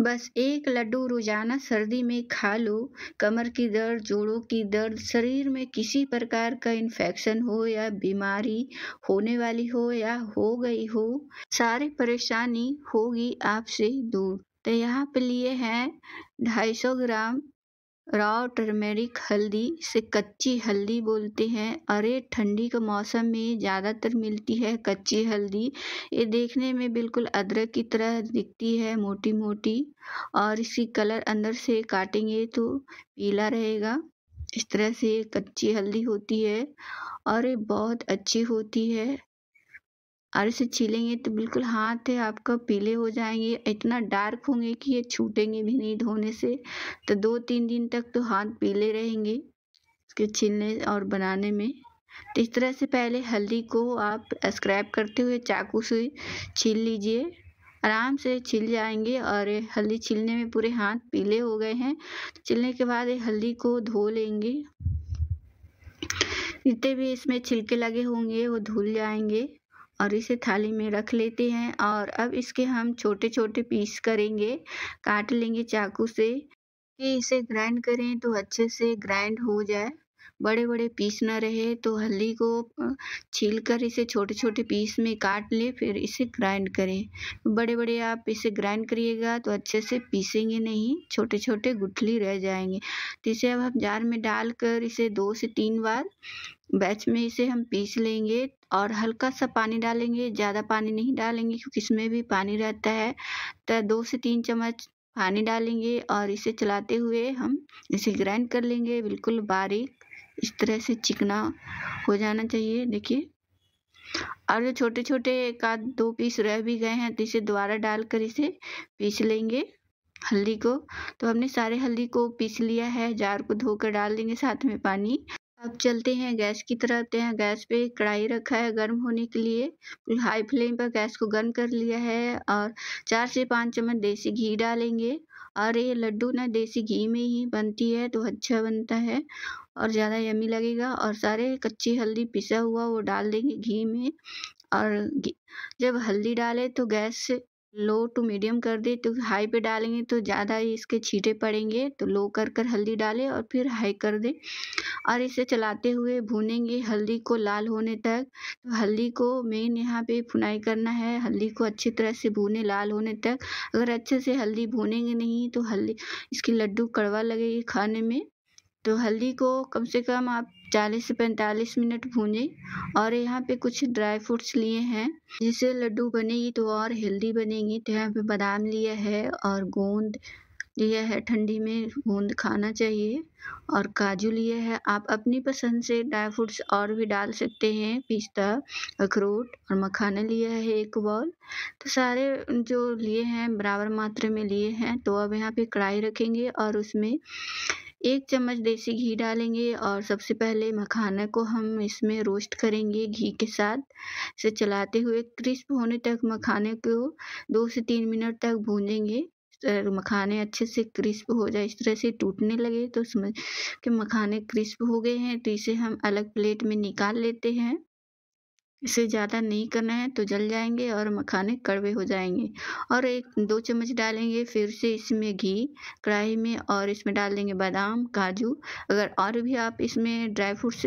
बस एक लड्डू रोज़ाना सर्दी में खा लो, कमर की दर्द, जोड़ों की दर्द, शरीर में किसी प्रकार का इन्फेक्शन हो या बीमारी होने वाली हो या हो गई हो, सारी परेशानी होगी आपसे दूर। तो यहाँ पे लिए हैं 250 ग्राम रॉ टर्मेरिक हल्दी से कच्ची हल्दी बोलते हैं। अरे, ठंडी के मौसम में ज़्यादातर मिलती है कच्ची हल्दी। ये देखने में बिल्कुल अदरक की तरह दिखती है मोटी मोटी और इसकी कलर अंदर से काटेंगे तो पीला रहेगा। इस तरह से कच्ची हल्दी होती है और ये बहुत अच्छी होती है। और इसे छीलेंगे तो बिल्कुल हाथ है, आपका पीले हो जाएँगे। इतना डार्क होंगे कि ये छूटेंगे भी नहीं धोने से। तो दो तीन दिन तक तो हाथ पीले रहेंगे इसके छीलने और बनाने में। तो इस तरह से पहले हल्दी को आप स्क्रैप करते हुए चाकू से छील लीजिए। आराम से छिल जाएँगे और हल्दी छीलने में पूरे हाथ पीले हो गए हैं। छिलने के बाद ये हल्दी को धो लेंगे। जितने भी इसमें छिलके लगे होंगे वो धुल जाएँगे। और इसे थाली में रख लेते हैं और अब इसके हम छोटे छोटे पीस करेंगे। काट लेंगे चाकू से। कि इसे ग्राइंड करें तो अच्छे से ग्राइंड हो जाए। बड़े बड़े पीस ना रहे तो हल्दी को छील कर इसे छोटे छोटे पीस में काट ले, फिर इसे ग्राइंड करें। बड़े बड़े आप इसे ग्राइंड करिएगा तो अच्छे से पीसेंगे नहीं छोटे छोटे गुठली रह जाएँगे। तो इसे अब हम जार में डालकर इसे दो से तीन बार बैच में इसे हम पीस लेंगे। और हल्का सा पानी डालेंगे, ज़्यादा पानी नहीं डालेंगे क्योंकि इसमें भी पानी रहता है। तो दो से तीन चम्मच पानी डालेंगे और इसे चलाते हुए हम इसे ग्राइंड कर लेंगे। बिल्कुल बारीक इस तरह से चिकना हो जाना चाहिए, देखिए। और जो छोटे छोटे एक आध दो पीस रह भी गए हैं तो इसे दोबारा डालकर इसे पीस लेंगे हल्दी को। तो हमने सारे हल्दी को पीस लिया है, जार को धोकर डाल देंगे साथ में पानी। अब चलते हैं गैस की तरफ़ तो यहाँ गैस पे कढ़ाई रखा है गर्म होने के लिए। हाई फ्लेम पर गैस को गर्म कर लिया है और चार से पाँच चम्मच देसी घी डालेंगे। और ये लड्डू ना देसी घी में ही बनती है तो अच्छा बनता है और ज़्यादा यमी लगेगा। और सारे कच्ची हल्दी पिसा हुआ वो डाल देंगे घी में। और जब हल्दी डाले तो गैस लो टू मीडियम कर दे तो हाई पे डालेंगे तो ज़्यादा ही इसके छींटे पड़ेंगे तो लो कर कर हल्दी डालें और फिर हाई कर दें। और इसे चलाते हुए भूनेंगे हल्दी को लाल होने तक। तो हल्दी को मेन यहाँ पे भुनाई करना है, हल्दी को अच्छी तरह से भूने लाल होने तक। अगर अच्छे से हल्दी भूनेंगे नहीं तो हल्दी, इसकी लड्डू कड़वा लगेगी खाने में। तो हल्दी को कम से कम आप चालीस से पैंतालीस मिनट भूनें और यहाँ पे कुछ ड्राई फ्रूट्स लिए हैं। जिससे लड्डू बनेगी तो और हेल्दी बनेगी। तो यहाँ पे बादाम लिया है और गोंद लिया है। ठंडी में गोंद खाना चाहिए और काजू लिए है। आप अपनी पसंद से ड्राई फ्रूट्स और भी डाल सकते हैं। पिस्ता, अखरोट और मखाना लिया है एक बॉल तो सारे जो लिए हैं बराबर मात्रा में लिए हैं। तो अब यहाँ पे कढ़ाई रखेंगे और उसमें एक चम्मच देसी घी डालेंगे और सबसे पहले मखाना को हम इसमें रोस्ट करेंगे घी के साथ। इसे चलाते हुए क्रिस्प होने तक मखाने को दो से तीन मिनट तक भूनेंगे। मखाने अच्छे से क्रिस्प हो जाए, इस तरह से टूटने लगे तो समझ के मखाने क्रिस्प हो गए हैं। तो इसे हम अलग प्लेट में निकाल लेते हैं। इसे ज़्यादा नहीं करना है तो जल जाएँगे और मखाने कड़वे हो जाएँगे। और एक दो चम्मच डालेंगे, फिर से इसमें घी कढ़ाई में और इसमें डाल देंगे बादाम, काजू। अगर और भी आप इसमें ड्राई फ्रूट्स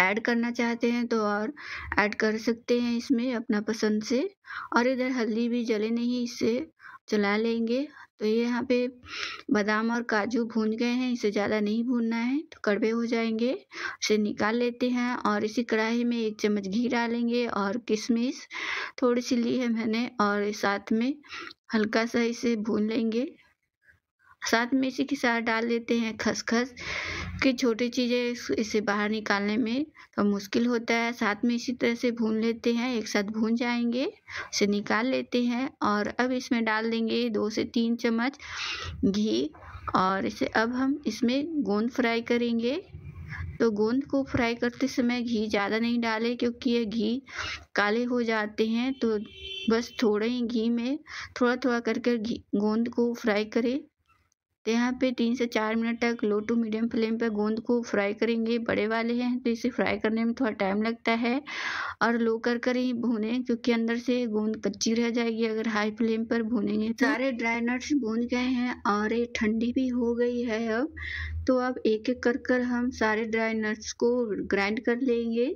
ऐड करना चाहते हैं तो और ऐड कर सकते हैं इसमें अपना पसंद से। और इधर हल्दी भी जले नहीं इससे चला लेंगे। तो ये यहाँ पे बादाम और काजू भून गए हैं, इसे ज़्यादा नहीं भूनना है तो कड़वे हो जाएँगे, इसे निकाल लेते हैं और इसी कढ़ाई में एक चम्मच घी डालेंगे और किशमिश थोड़ी सी ली है मैंने और साथ में हल्का सा इसे भून लेंगे। साथ में इसी के साथ डाल देते हैं खसखस। की छोटी चीज़ें इसे बाहर निकालने में तो मुश्किल होता है। साथ में इसी तरह से भून लेते हैं, एक साथ भून जाएँगे, इसे निकाल लेते हैं और अब इसमें डाल देंगे दो से तीन चम्मच घी और इसे अब हम इसमें गोंद फ्राई करेंगे। तो गोंद को फ्राई करते समय घी ज़्यादा नहीं डालें क्योंकि ये घी काले हो जाते हैं। तो बस थोड़े ही घी में थोड़ा थोड़ा करके घी, गोंद को फ्राई करें। तो यहाँ पे तीन से चार मिनट तक लो टू मीडियम फ्लेम पर गोंद को फ्राई करेंगे, बड़े वाले हैं तो इसे फ्राई करने में थोड़ा टाइम लगता है। और लो कर कर ही भूने, क्योंकि अंदर से गोंद कच्ची रह जाएगी अगर हाई फ्लेम पर भूनेंगे तो। सारे ड्राई नट्स भून गए हैं और ये ठंडी भी हो गई है अब। तो अब एक एक कर कर हम सारे ड्राई नट्स को ग्राइंड कर लेंगे।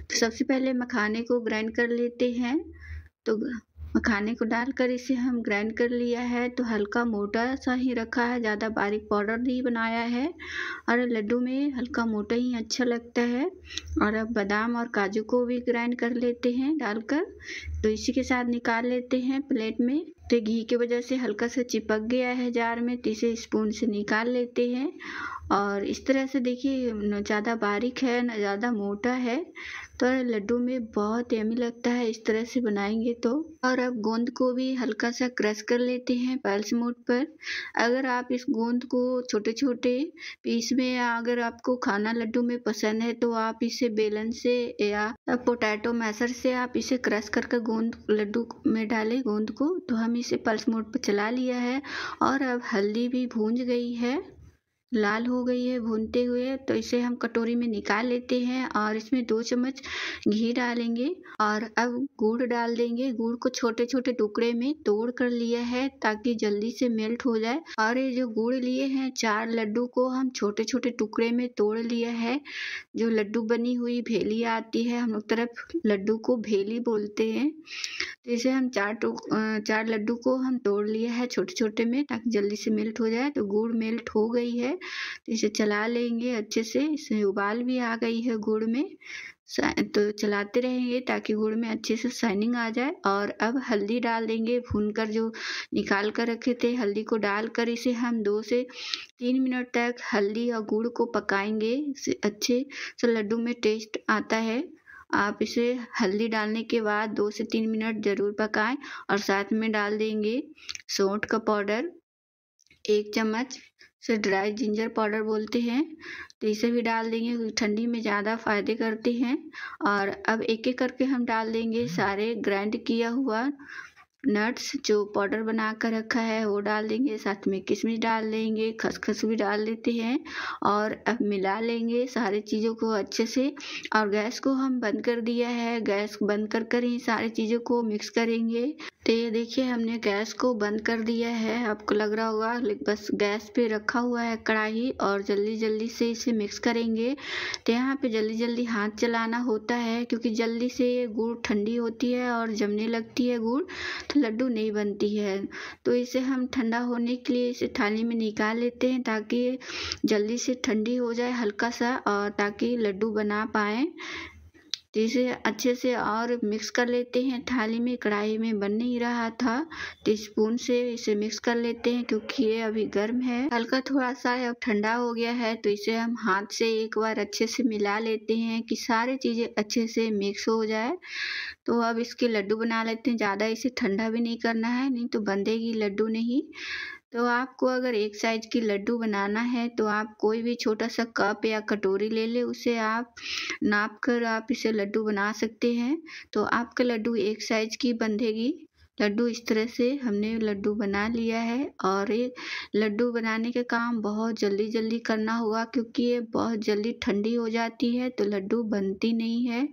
तो सबसे पहले मखाने को ग्राइंड कर लेते हैं। तो मखाने को डालकर इसे हम ग्राइंड कर लिया है। तो हल्का मोटा सा ही रखा है, ज़्यादा बारीक पाउडर नहीं बनाया है। और लड्डू में हल्का मोटा ही अच्छा लगता है। और अब बादाम और काजू को भी ग्राइंड कर लेते हैं डालकर। तो इसी के साथ निकाल लेते हैं प्लेट में। तो घी की वजह से हल्का सा चिपक गया है जार में तो इसे स्पून से निकाल लेते हैं। और इस तरह से देखिए, न ज़्यादा बारीक है, न ज़्यादा मोटा है। तो लड्डू में बहुत यमी लगता है, इस तरह से बनाएँगे तो। और अब गोंद को भी हल्का सा क्रश कर लेते हैं पल्स मोड पर। अगर आप इस गोंद को छोटे छोटे पीस में या अगर आपको खाना लड्डू में पसंद है तो आप इसे बेलन से या पोटैटो मैसर से आप इसे क्रश करके गोंद, लड्डू में डालें, गोंद को तो हम इसे पल्स मोड पर चला लिया है और अब हल्दी भी भूंज गई है। लाल हो गई है, भूनते हुए तो इसे हम कटोरी में निकाल लेते हैं और इसमें दो चम्मच घी डालेंगे और अब गुड़ डाल देंगे। गुड़ को छोटे छोटे टुकड़े में तोड़ कर लिया है ताकि जल्दी से मेल्ट हो जाए। और ये जो गुड़ लिए हैं, चार लड्डू को हम छोटे छोटे टुकड़े में तोड़ लिया है। जो लड्डू बनी हुई भेली आती है, हम लोग तरफ़ लड्डू को भेली बोलते हैं। तो इसे हम चार चार लड्डू को हम तोड़ लिया है छोटे छोटे में ताकि जल्दी से मेल्ट हो जाए। तो गुड़ मेल्ट हो गई है। तो इसे चला लेंगे अच्छे से। इसमें उबाल भी आ गई है गुड़ में। तो चलाते रहेंगे ताकि गुड़ में अच्छे से शाइनिंग आ जाए। और अब हल्दी डाल देंगे भून कर जो निकाल कर रखे थे, हल्दी को डालकर इसे हम दो से तीन मिनट तक हल्दी और गुड़ को पकाएँगे। इसे अच्छे से लड्डू में टेस्ट आता है। आप इसे हल्दी डालने के बाद दो से तीन मिनट ज़रूर पकाएँ। और साथ में डाल देंगे सौंठ का पाउडर। एक चम्मच से ड्राई जिंजर पाउडर बोलते हैं। तो इसे भी डाल देंगे, क्योंकि ठंडी में ज़्यादा फ़ायदे करते हैं। और अब एक एक करके हम डाल देंगे सारे ग्राइंड किया हुआ नट्स जो पाउडर बना कर रखा है, वो डाल देंगे। साथ में किशमिश डाल देंगे, खसखस भी डाल देते हैं। और अब मिला लेंगे सारे चीज़ों को अच्छे से। और गैस को हम बंद कर दिया है। गैस बंद कर कर ही सारी चीज़ों को मिक्स करेंगे। तो ये देखिए, हमने गैस को बंद कर दिया है। आपको लग रहा होगा बस गैस पे रखा हुआ है कढ़ाई और जल्दी जल्दी से इसे मिक्स करेंगे। तो यहाँ पे जल्दी जल्दी हाथ चलाना होता है, क्योंकि जल्दी से ये गुड़ ठंडी होती है और जमने लगती है गुड़ तो लड्डू नहीं बनती है। तो इसे हम ठंडा होने के लिए इसे थाली में निकाल लेते हैं ताकि जल्दी से ठंडी हो जाए हल्का सा और ताकि लड्डू बना पाएँ। तो इसे अच्छे से और मिक्स कर लेते हैं। थाली में कढ़ाई में बन नहीं रहा था तो स्पून से इसे मिक्स कर लेते हैं क्योंकि ये अभी गर्म है। हल्का थोड़ा सा अब ठंडा हो गया है तो इसे हम हाथ से एक बार अच्छे से मिला लेते हैं कि सारी चीज़ें अच्छे से मिक्स हो जाए। तो अब इसके लड्डू बना लेते हैं, ज़्यादा इसे ठंडा भी नहीं करना है, नहीं तो बंधेगी लड्डू नहीं। तो आपको अगर एक साइज़ की लड्डू बनाना है तो आप कोई भी छोटा सा कप या कटोरी ले ले, उसे आप नाप कर आप इसे लड्डू बना सकते हैं। तो आपके लड्डू एक साइज़ की बंधेगी। लड्डू इस तरह से हमने लड्डू बना लिया है और ये लड्डू बनाने के काम बहुत जल्दी जल्दी करना होगा क्योंकि ये बहुत जल्दी ठंडी हो जाती है तो लड्डू बनती नहीं है।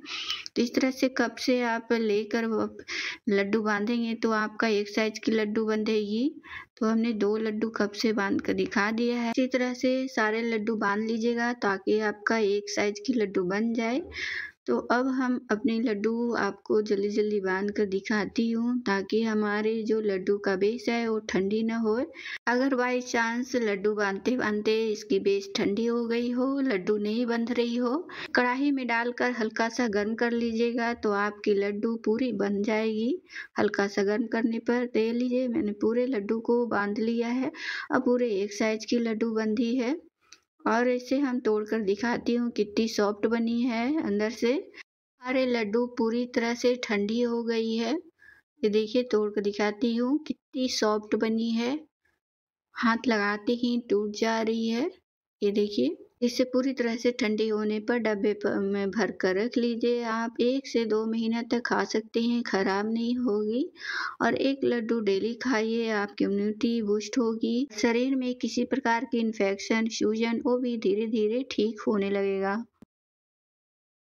तो इस तरह से कप से आप लेकर लड्डू बांधेंगे तो आपका एक साइज़ की लड्डू बंधेगी। तो हमने दो लड्डू कप से बाँध कर दिखा दिया है। इसी तरह से सारे लड्डू बाँध लीजिएगा ताकि आपका एक साइज़ की लड्डू बन जाए। तो अब हम अपने लड्डू आपको जल्दी जल्दी बाँध कर दिखाती हूँ ताकि हमारे जो लड्डू का बेस है वो ठंडी ना हो। अगर बाई चांस लड्डू बांधते बांधते इसकी बेस ठंडी हो गई हो, लड्डू नहीं बंध रही हो, कढ़ाई में डालकर हल्का सा गर्म कर लीजिएगा तो आपकी लड्डू पूरी बन जाएगी। हल्का सा गर्म करने पर दे लीजिए मैंने पूरे लड्डू को बाँध लिया है। अब पूरे एक साइज़ की लड्डू बंधी है। और इसे हम तोड़कर दिखाती हूँ कितनी सॉफ्ट बनी है अंदर से। हमारे लड्डू पूरी तरह से ठंडी हो गई है। ये देखिए तोड़ कर दिखाती हूँ कितनी सॉफ्ट बनी है। हाथ लगाते ही टूट जा रही है। ये देखिए। इसे पूरी तरह से ठंडी होने पर डब्बे में भर कर रख लीजिए। आप एक से दो महीना तक खा सकते हैं, खराब नहीं होगी। और एक लड्डू डेली खाइए, आपकी इम्यूनिटी बूस्ट होगी। शरीर में किसी प्रकार के इन्फेक्शन सूजन वो भी धीरे धीरे ठीक होने लगेगा।